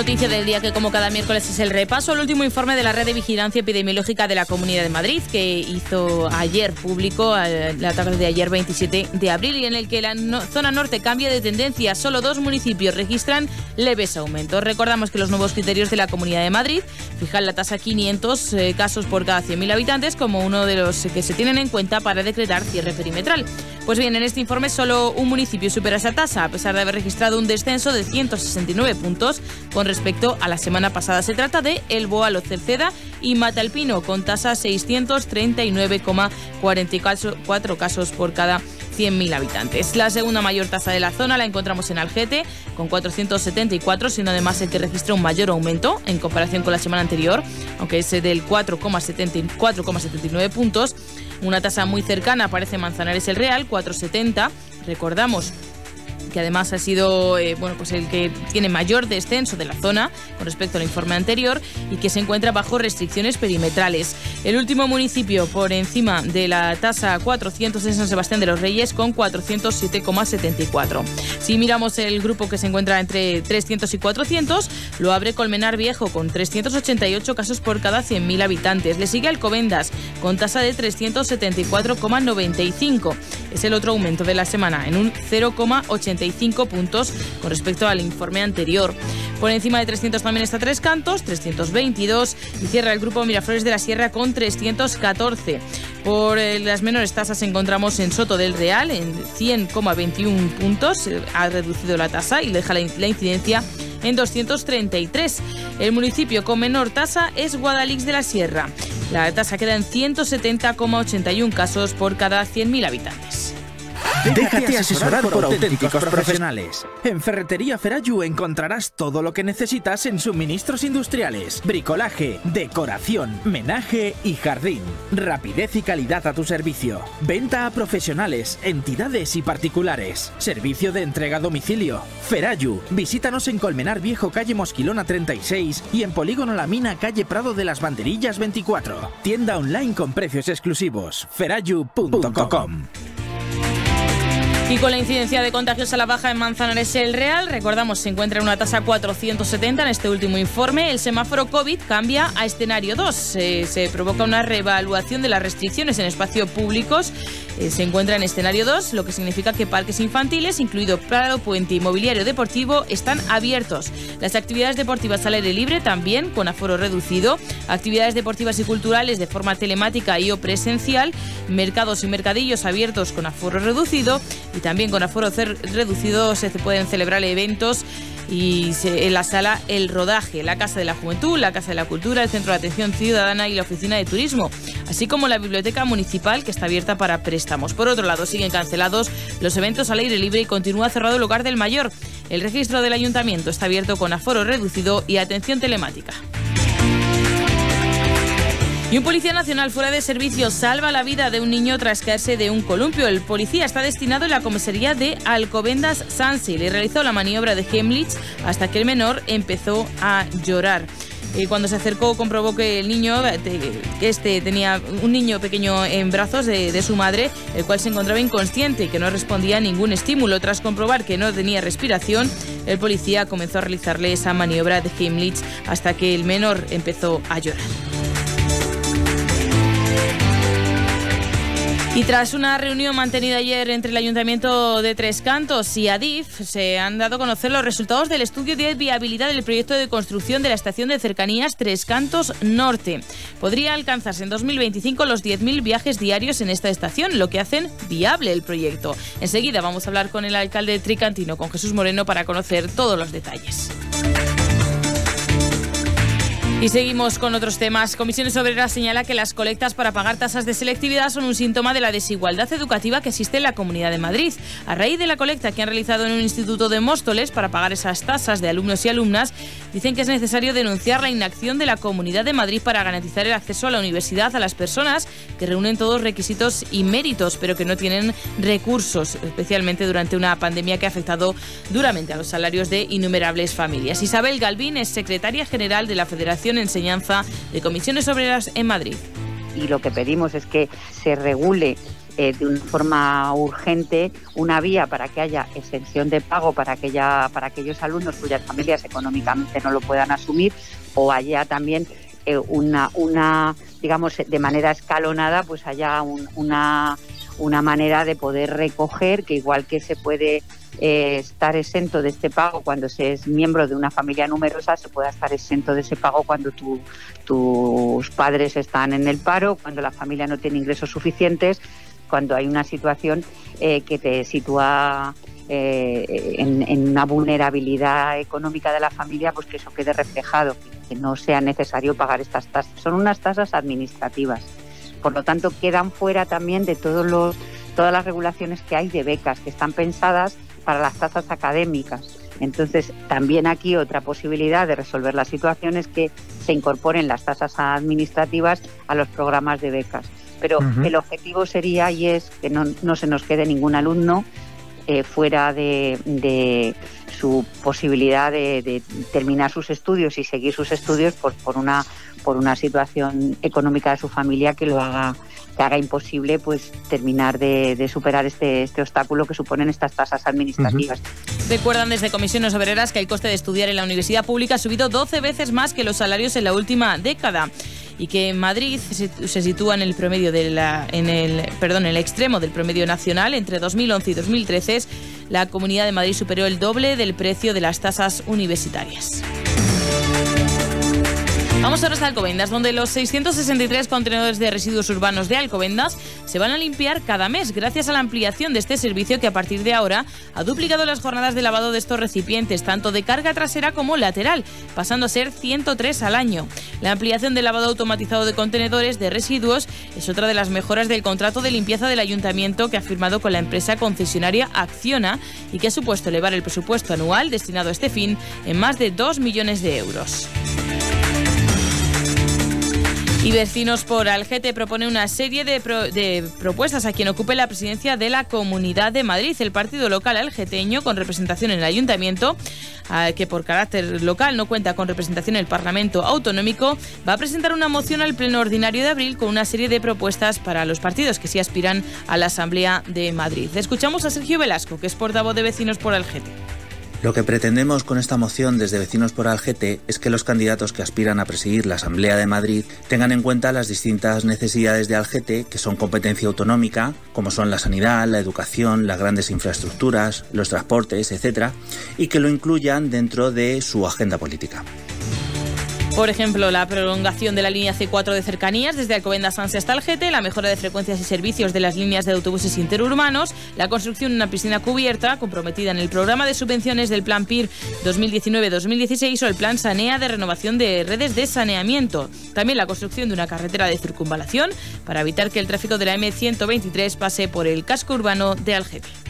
Noticia del día que como cada miércoles es el repaso al último informe de la red de vigilancia epidemiológica de la Comunidad de Madrid que hizo ayer público, la tarde de ayer 27 de abril y en el que la zona norte cambia de tendencia. Solo dos municipios registran leves aumentos. Recordamos que los nuevos criterios de la Comunidad de Madrid fijan la tasa 500 eh, casos por cada 100.000 habitantes como uno de los que se tienen en cuenta para decretar cierre perimetral. Pues bien, en este informe solo un municipio supera esa tasa, a pesar de haber registrado un descenso de 169 puntos con respecto a la semana pasada. Se trata de El Boalo Cerceda y Matalpino, con tasa 639,44 casos por cada 100.000 habitantes. La segunda mayor tasa de la zona la encontramos en Algete, con 474, siendo además el que registra un mayor aumento en comparación con la semana anterior, aunque es del 4,79 puntos. Una tasa muy cercana aparece Manzanares el Real, 4,70. Recordamos que además ha sido eh, bueno, pues el que tiene mayor descenso de la zona con respecto al informe anterior y que se encuentra bajo restricciones perimetrales. El último municipio por encima de la tasa 400 es San Sebastián de los Reyes con 407,74. Si miramos el grupo que se encuentra entre 300 y 400, lo abre Colmenar Viejo con 388 casos por cada 100.000 habitantes. Le sigue Alcobendas con tasa de 374,95. Es el otro aumento de la semana en un 0,80 puntos con respecto al informe anterior. Por encima de 300 también está Tres Cantos, 322 y cierra el grupo Miraflores de la Sierra con 314. Por eh, las menores tasas encontramos en Soto del Real en 100,21 puntos, ha reducido la tasa y deja la incidencia en 233. El municipio con menor tasa es Guadalix de la Sierra. La tasa queda en 170,81 casos por cada 100.000 habitantes. Déjate asesorar por auténticos profesionales. En Ferretería Ferayu encontrarás todo lo que necesitas en suministros industriales, bricolaje, decoración, menaje y jardín. Rapidez y calidad a tu servicio. Venta a profesionales, entidades y particulares. Servicio de entrega a domicilio. Ferayu. Visítanos en Colmenar Viejo, calle Mosquilona 36 y en Polígono La Mina, calle Prado de las Banderillas 24. Tienda online con precios exclusivos. ferayu.com. Y con la incidencia de contagios a la baja en Manzanares el Real, recordamos, se encuentra en una tasa 470 en este último informe. El semáforo COVID cambia a escenario 2. se provoca una reevaluación de las restricciones en espacios públicos. Eh, se encuentra en escenario 2, lo que significa que parques infantiles, incluido Prado, Puente y Mobiliario Deportivo, están abiertos. Las actividades deportivas al aire libre también, con aforo reducido. Actividades deportivas y culturales de forma telemática y o presencial. Mercados y mercadillos abiertos con aforo reducido también con aforo reducido se pueden celebrar eventos y en la sala El Rodaje, la Casa de la Juventud, la Casa de la Cultura, el Centro de Atención Ciudadana y la Oficina de Turismo, así como la Biblioteca Municipal que está abierta para préstamos. Por otro lado, siguen cancelados los eventos al aire libre y continúa cerrado el Hogar del Mayor. El registro del Ayuntamiento está abierto con aforo reducido y atención telemática. Y un policía nacional fuera de servicio salva la vida de un niño tras caerse de un columpio. El policía está destinado en la comisaría de Alcobendas Sansil y realizó la maniobra de Hemlich hasta que el menor empezó a llorar. Y cuando se acercó comprobó que el niño, este tenía un niño pequeño en brazos de, su madre, el cual se encontraba inconsciente y que no respondía a ningún estímulo. Tras comprobar que no tenía respiración, el policía comenzó a realizarle esa maniobra de Heimlich hasta que el menor empezó a llorar. Y tras una reunión mantenida ayer entre el Ayuntamiento de Tres Cantos y ADIF, se han dado a conocer los resultados del estudio de viabilidad del proyecto de construcción de la estación de cercanías Tres Cantos Norte. Podría alcanzarse en 2025 los 10.000 viajes diarios en esta estación, lo que hacen viable el proyecto. Enseguida vamos a hablar con el alcalde tricantino, con Jesús Moreno, para conocer todos los detalles. Y seguimos con otros temas. Comisiones Obreras señala que las colectas para pagar tasas de selectividad son un síntoma de la desigualdad educativa que existe en la Comunidad de Madrid. A raíz de la colecta que han realizado en un instituto de Móstoles para pagar esas tasas de alumnos y alumnas, dicen que es necesario denunciar la inacción de la Comunidad de Madrid para garantizar el acceso a la universidad a las personas que reúnen todos requisitos y méritos, pero que no tienen recursos, especialmente durante una pandemia que ha afectado duramente a los salarios de innumerables familias. Isabel Galvín es secretaria general de la Federación Enseñanza de Comisiones Obreras en Madrid. Y lo que pedimos es que se regule eh, de una forma urgente una vía para que haya exención de pago para, aquella, para aquellos alumnos cuyas familias económicamente no lo puedan asumir o haya también eh, una, una, digamos, de manera escalonada, pues haya una, una manera de poder recoger que igual que se puede eh, estar exento de este pago cuando se es miembro de una familia numerosa, se pueda estar exento de ese pago cuando tus padres están en el paro, cuando la familia no tiene ingresos suficientes cuando hay una situación eh, que te sitúa eh, en, una vulnerabilidad económica de la familia, pues que eso quede reflejado, que no sea necesario pagar estas tasas. Son unas tasas administrativas. Por lo tanto, quedan fuera también de todos los, todas las regulaciones que hay de becas, que están pensadas para las tasas académicas. Entonces, también aquí otra posibilidad de resolver la situación es que se incorporen las tasas administrativas a los programas de becas pero el objetivo sería y es que no, no se nos quede ningún alumno eh, fuera de, su posibilidad de, terminar sus estudios y seguir sus estudios por, por una por una situación económica de su familia que lo haga que haga imposible pues terminar de, superar este, este obstáculo que suponen estas tasas administrativas. Recuerdan desde Comisiones Obreras que el coste de estudiar en la universidad pública ha subido 12 veces más que los salarios en la última década y que Madrid se, sitúa en el promedio de la, en el, perdón, en el extremo del promedio nacional entre 2011 y 2013. La Comunidad de Madrid superó el doble del precio de las tasas universitarias. Vamos ahora hasta Alcobendas, donde los 663 contenedores de residuos urbanos de Alcobendas se van a limpiar cada mes gracias a la ampliación de este servicio que a partir de ahora ha duplicado las jornadas de lavado de estos recipientes, tanto de carga trasera como lateral, pasando a ser 103 al año. La ampliación del lavado automatizado de contenedores de residuos es otra de las mejoras del contrato de limpieza del ayuntamiento que ha firmado con la empresa concesionaria Acciona y que ha supuesto elevar el presupuesto anual destinado a este fin en más de 2 millones de euros. Y Vecinos por Algete propone una serie de, propuestas a quien ocupe la presidencia de la Comunidad de Madrid. El partido local algeteño, con representación en el ayuntamiento, que por carácter local no cuenta con representación en el Parlamento Autonómico, va a presentar una moción al Pleno Ordinario de abril con una serie de propuestas para los partidos que sí aspiran a la Asamblea de Madrid. Escuchamos a Sergio Velasco, que es portavoz de Vecinos por Algete. Lo que pretendemos con esta moción desde Vecinos por Algete es que los candidatos que aspiran a presidir la Asamblea de Madrid tengan en cuenta las distintas necesidades de Algete, que son competencia autonómica, como son la sanidad, la educación, las grandes infraestructuras, los transportes, etc., y que lo incluyan dentro de su agenda política. Por ejemplo, la prolongación de la línea C4 de cercanías desde Alcobendas Sanse hasta Algete, la mejora de frecuencias y servicios de las líneas de autobuses interurbanos, la construcción de una piscina cubierta comprometida en el programa de subvenciones del Plan PIR 2019-2016 o el Plan Sanea de renovación de redes de saneamiento. También la construcción de una carretera de circunvalación para evitar que el tráfico de la M123 pase por el casco urbano de Algete.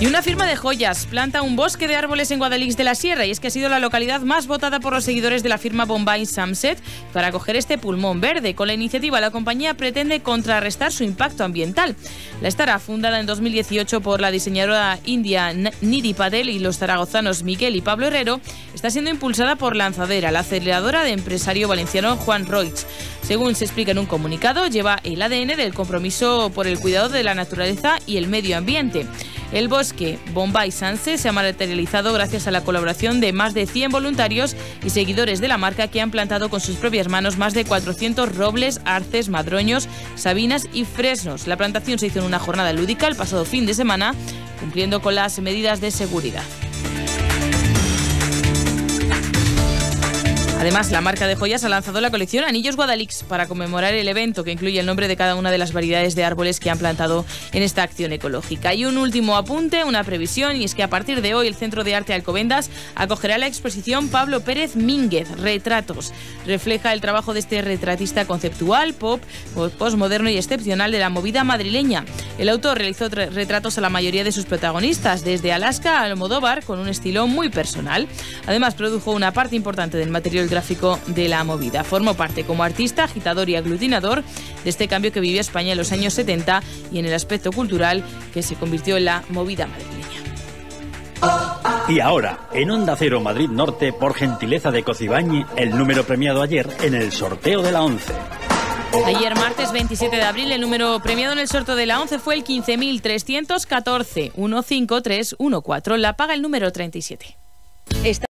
Y una firma de joyas planta un bosque de árboles en Guadalix de la Sierra y es que ha sido la localidad más votada por los seguidores de la firma Bombay Samset para acoger este pulmón verde. Con la iniciativa la compañía pretende contrarrestar su impacto ambiental. La estará fundada en 2018 por la diseñadora india Nidhi Patel y los zaragozanos Miguel y Pablo Herrero. Está siendo impulsada por Lanzadera, la aceleradora de empresario valenciano Juan Roig. Según se explica en un comunicado, lleva el ADN del compromiso por el cuidado de la naturaleza y el medio ambiente. El bosque Bombay Sanse se ha materializado gracias a la colaboración de más de 100 voluntarios y seguidores de la marca que han plantado con sus propias manos más de 400 robles, arces, madroños, sabinas y fresnos. La plantación se hizo en una jornada lúdica el pasado fin de semana, cumpliendo con las medidas de seguridad. Además, la marca de joyas ha lanzado la colección Anillos Guadalix para conmemorar el evento que incluye el nombre de cada una de las variedades de árboles que han plantado en esta acción ecológica. Y un último apunte, una previsión, y es que a partir de hoy el Centro de Arte Alcobendas acogerá la exposición Pablo Pérez Mínguez, Retratos. Refleja el trabajo de este retratista conceptual, pop, postmoderno y excepcional de la movida madrileña. El autor realizó retratos a la mayoría de sus protagonistas, desde Alaska a Almodóvar, con un estilo muy personal. Además, produjo una parte importante del material gráfico de la movida. Formó parte como artista, agitador y aglutinador de este cambio que vivió España en los años 70 y en el aspecto cultural que se convirtió en la movida madrileña. Y ahora, en Onda Cero Madrid Norte, por gentileza de Cocibañi, el número premiado ayer en el sorteo de la 11. Ayer martes 27 de abril el número premiado en el sorteo de la 11 fue el 15.314 15314. La paga el número 37.